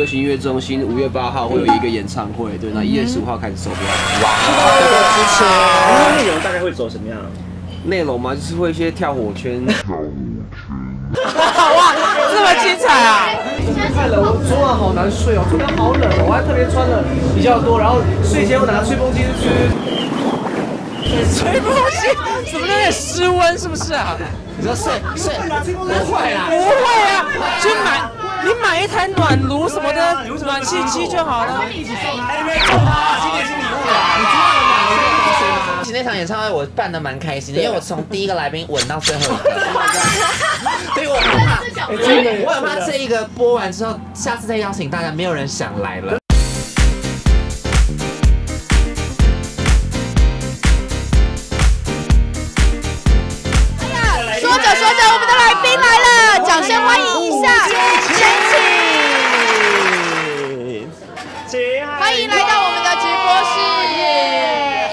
流行音乐中心五月八号会有一个演唱会，对，那一月十五号开始售票。哇，支持。那内容大概会走什么样？内容嘛，就是会一些跳火圈。哇，这么精彩啊！太冷，我昨晚好难睡哦，昨天好冷哦，我还特别穿了比较多，然后睡前我拿吹风机吹。吹风机？怎么有点失温？是不是啊？你说睡睡不会啦，买一台暖炉什么的暖气机就好了。一起送啊！今年是礼物啊！其实那场演唱会我办的蛮开心的，因为我从第一个来宾吻到最后一个。对，我怕，我很怕这一个播完之后，下次再邀请大家，没有人想来了。欢迎来到我们的直播室。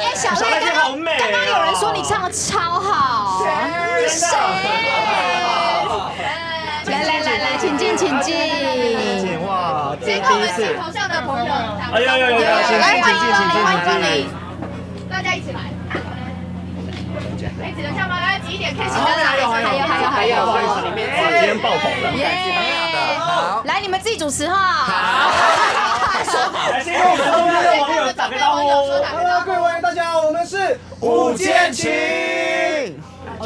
哎，小赖刚刚刚刚有人说你唱的超好，谁？来来来来，请进请进。哇，先跟我们镜头上的朋友，哎呀呀呀，来欢迎请进，请进，请进。大家一起来。哎，只能这样吗？来挤一点，可以请大家。还有还有还有还有，里面瞬间爆棚了。好，来你们自己主持哈。好。先跟我们的网友打个招呼。Hello，各位大家好，我们是古剑奇。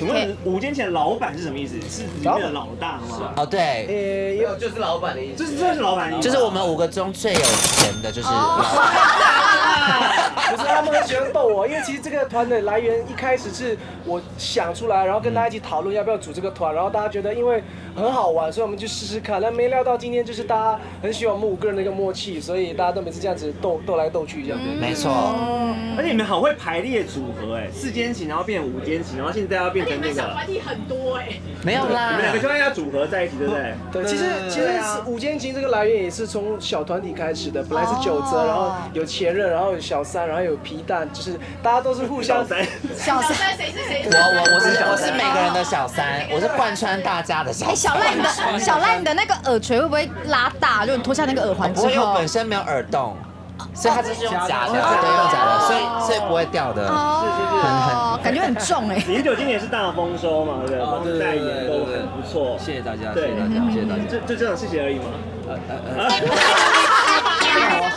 请问五间前老板是什么意思？是里面的老大吗？哦，对，呃，也有就是老板的意思，就是这是老板的意思，就是我们五个中最有钱的，就是老板。不是他们很喜欢逗我，因为其实这个团的来源一开始是我想出来，然后跟大家一起讨论要不要组这个团，然后大家觉得因为很好玩，所以我们就试试看。但没料到今天就是大家很喜欢我们五个人的一个默契，所以大家都每次这样子逗逗来逗去这样子。没错。而且你们好会排列组合哎，四间琴然后变五间琴，然后现在要变成那个。团体很多哎。没有啦。你们两个就要组合在一起，对不对？对，其实其实是五间情这个来源也是从小团体开始的，本来是九泽，然后有前任，然后有小三，然后有皮蛋，就是大家都是互相。小三谁是谁？我我我是我是每个人的小三，我是贯穿大家的小。哎，小赖你的小赖你的那个耳垂会不会拉大？就你脱下那个耳环之后。我有本身没有耳洞，所以它这是用假的，对，用假的，所以所以不会掉的。哦，感觉很重哎。零九今年是大丰收嘛，对不对？代言都很不错，谢谢大家，谢谢大家，谢谢大家。就就这样谢谢而已嘛？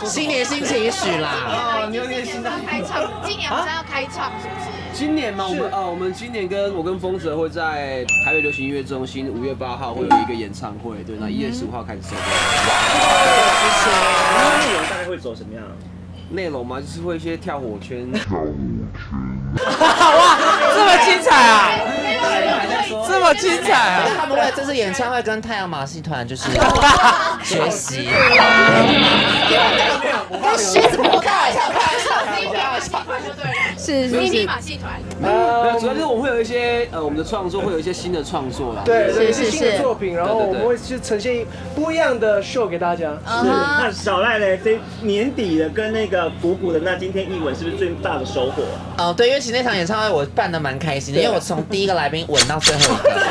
新年新期许啦！哦，牛年新的开唱，今年好像要开唱，是不是？今年嘛，我们哦，我们今年跟我跟风泽会在台北流行音乐中心五月八号会有一个演唱会，对，那一月十五号开始售票。支持。走什么样？内容嘛，就是会一些跳火圈。跳火圈。哇，这么精彩啊！这么精彩啊！他们会这次演唱会跟太阳马戏团就是 学习。跟狮子是是是。马戏团。呃，主要是我们会有一些呃，我们的创作会有一些新的创作啦。对，是是新的作品，然后我们会去呈现不一样的 show 给大家。是。那小赖嘞？这年底的跟那个鼓鼓的那今天一吻是不是最大的收获？哦，对，因为其实那场演唱会我办的蛮开心的，因为我从第一个来宾吻到最后一个。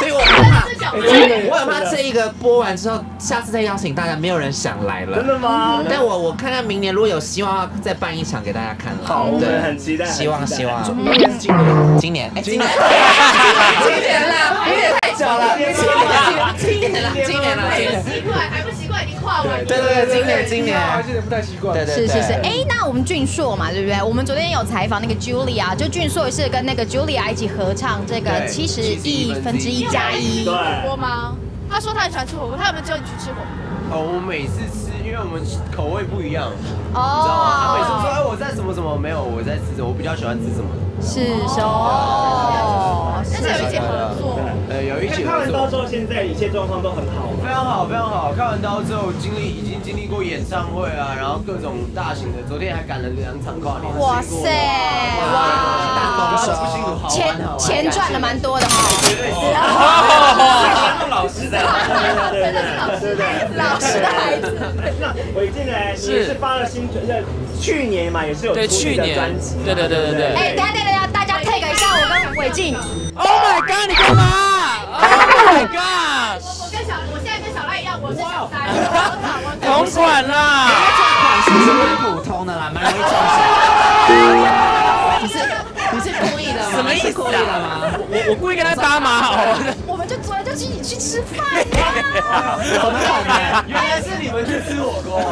对，我怕，我很怕这一个播完之后，下次再邀请大家，没有人想来了。真的吗？但我我看看明年如果有希望，再办一场给大家看了。好，对，很期待，希望希望。明年是今年，今年，哎，今年，今年了，有点太久了，今年了，今年了，今年了，今年。习惯还不习惯，对对对，今年今年还是有点不太习惯。对对对。是是是，哎，那我们俊硕嘛，对不对？我们昨天有采访那个 Julia，就俊硕也是跟那个 Julia 一起合唱这个七十亿分之一加一。火。锅吗？他说他很喜欢吃火锅，他有没有叫你去吃火锅？哦，我每次吃，因为我们口味不一样，你知道吗？他每次说，哎，我在什么什么没有，我在吃什么，我比较喜欢吃什么。是哦，但是有一起合作，呃，有一起看完刀之后，现在一切状况都很好，非常好，非常好。看完刀之后，经历已经经历过演唱会啊，然后各种大型的，昨天还赶了两场跨年。哇塞，哇，大丰收，钱钱赚了蛮多的哈。绝对是，老实的，真的是老实的，老实的孩子。那伟进呢？也是发了新专，在去年嘛，也是有出去的专辑，对对对对对。哎，等下等我跟伟进。Oh my god！你干嘛？Oh my god！我跟小，我现在跟小赖一样，我是小三。同款啦。款式是蛮普通的啦，蛮容易中奖。你是你是故意的吗？什么意思是故意的啊吗？？我我故意跟他搭马好的。我们就昨天就请你去吃饭我们好难。原来是你们去吃火锅。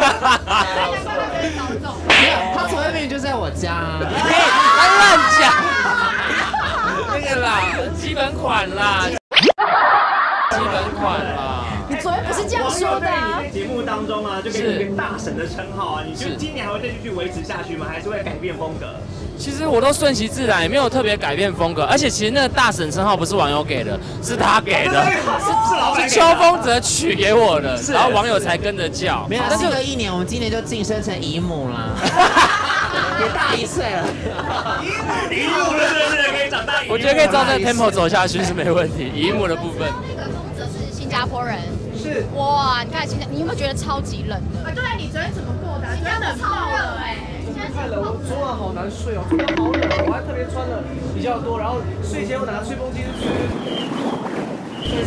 没有，他从来明明就在我家 款啦，基本款啦。你昨天不是这样说的啊？节目当中啊，就给你一个大神的称号啊，你就今年还会再继续维持下去吗？还是会改变风格？其实我都顺其自然，也没有特别改变风格。而且其实那个大婶称号不是网友给的，是他给的，是老是秋风泽取给我的，然后网友才跟着叫。没有，但是新的一年我们今年就晋升成姨母了，也大一岁了。一路是不是可以长大？我觉得可以照这 tempo 走下去是没问题。姨母的部分，那个风泽是新加坡人，是哇！你看新加，你有没有觉得超级冷的？啊，对啊，你昨天怎么过的啊？昨天冷爆了哎！太冷，我昨晚好难睡哦，昨晚好冷，我还特别穿了比较多，然后睡前我拿吹风机吹。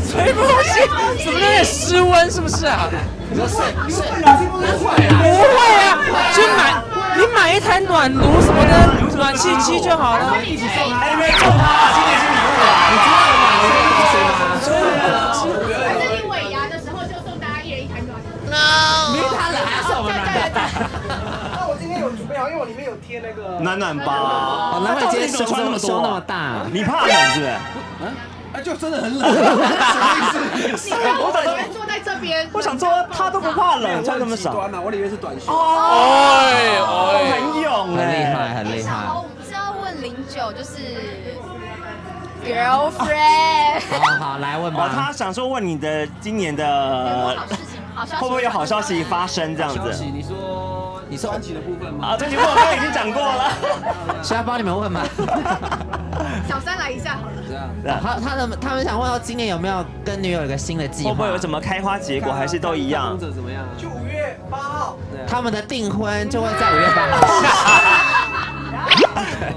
吹风机怎么有点失温是不是啊？你说睡睡不会啊，就买你买一台暖炉什么的暖气机就好了。哎，没有送他，今年是礼物啊！你知道我买了这个东西吗？还是你尾牙的时候就送大家一人一。那我今天有准备好，因为我里面有贴那个暖暖包，哦，难怪今天胸这么胸那么大。你怕冷是不是？啊，就真的很冷，什么意思？你我昨天坐在这边，我想说他都不怕冷，穿这么少，我里面是短袖。哎哎，很勇很厉哎。害，很厉害。好，我们是要问零九，就是 girlfriend，好好来问哦，吧。他想说问你的今年有有的好事情？好消息会不会有好消息发生这样子？消息，你说你专辑的部分吗？啊，这题我刚刚已经讲过了。需要帮你们问嘛？小三来一下好了。这样。他他的他们想问到今年有没有跟女友有一个新的计划？会不会有什么开花结果，还是都一样风？者怎么样？就五月八号，他们的订婚就会在五月八号。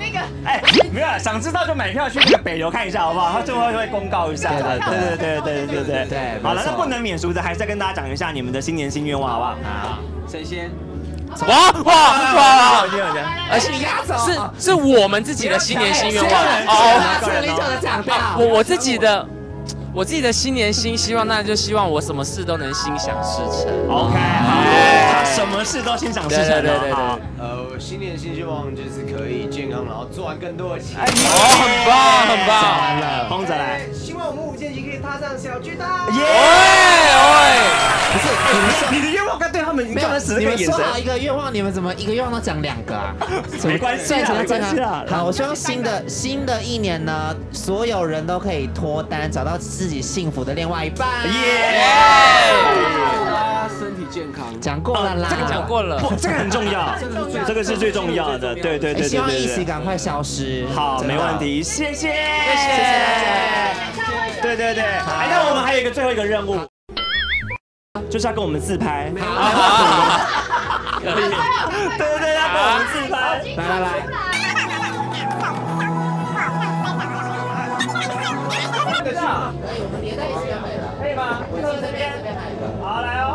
那个哎，没有，想知道就买票去那个北流看一下好不好？他最后会公告一下。对对对对对对对对对好了，那不能免俗的，还是再跟大家讲一下你们的新年新愿望好不好？好，谁先？哇哇哇！我听我听。而且压轴是是我们自己的新年新愿望哦，哦。这个零九的讲掉。我我自己的我自己的新年新希望，那就希望我什么事都能心想事成。OK，好，他什么事都心想事成对对对呃，我新年新希望就是可以健康，然后做完更多的钱。哦，很棒很棒。完了。风泽来。希望我们五件级可以踏上小巨蛋。耶！喂不是你们你的愿望你没有刚才使，那个眼你们说好。一个愿望，你们怎么一个愿望都讲两个 啊？没关系啊对没关系啊好，我希望新的新的一年呢，所有人都可以脱单，找到自己幸福的另外一半。耶！大家身体健康。讲过了啦，这个讲过了。不，这个很重要，这个是最重要的。对对对对希望疫对对。情赶快消失。好，没问。题，谢谢，谢谢对对对，哎，那我们还有一个最后一个任务，就是要跟我们自拍。可以。对对对，要跟我们自拍。来来来。可以吗？就这边。好，来哦。